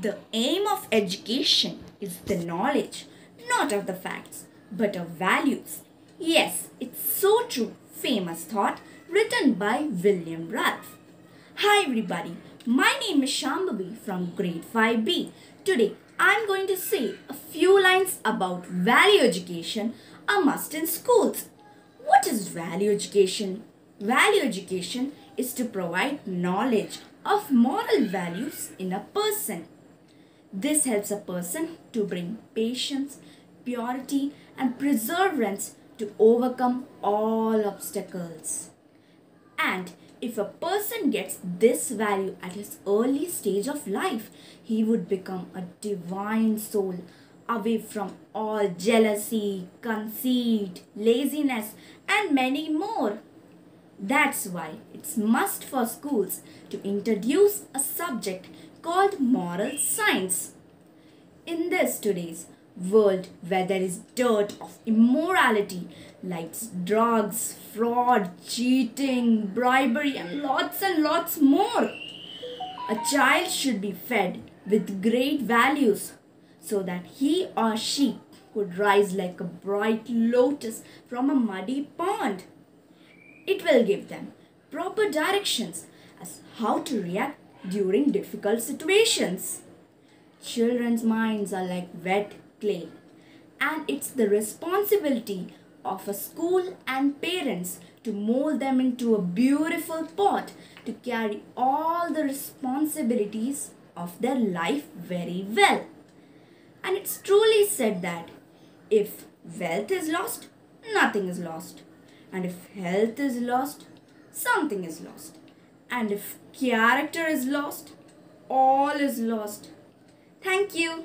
The aim of education is the knowledge, not of the facts, but of values. Yes, it's so true. Famous thought written by William Ralph. Hi everybody, my name is Shambhavi from grade 5B. Today I'm going to say a few lines about value education, a must in schools. What is value education? Value education is to provide knowledge of moral values in a person. This helps a person to bring patience, purity, and perseverance to overcome all obstacles. And if a person gets this value at his early stage of life, he would become a divine soul away from all jealousy, conceit, laziness, and many more. That's why it's must for schools to introduce a subject called moral science. In this today's world where there is dirt of immorality like drugs, fraud, cheating, bribery and lots and lots more. A child should be fed with great values so that he or she could rise like a bright lotus from a muddy pond. It will give them proper directions as how to react during difficult situations. Children's minds are like wet clay, and it's the responsibility of a school and parents to mold them into a beautiful pot to carry all the responsibilities of their life very well. And it's truly said that if wealth is lost, nothing is lost. And if health is lost, something is lost. And if character is lost, all is lost. Thank you.